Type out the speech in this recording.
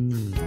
Mm.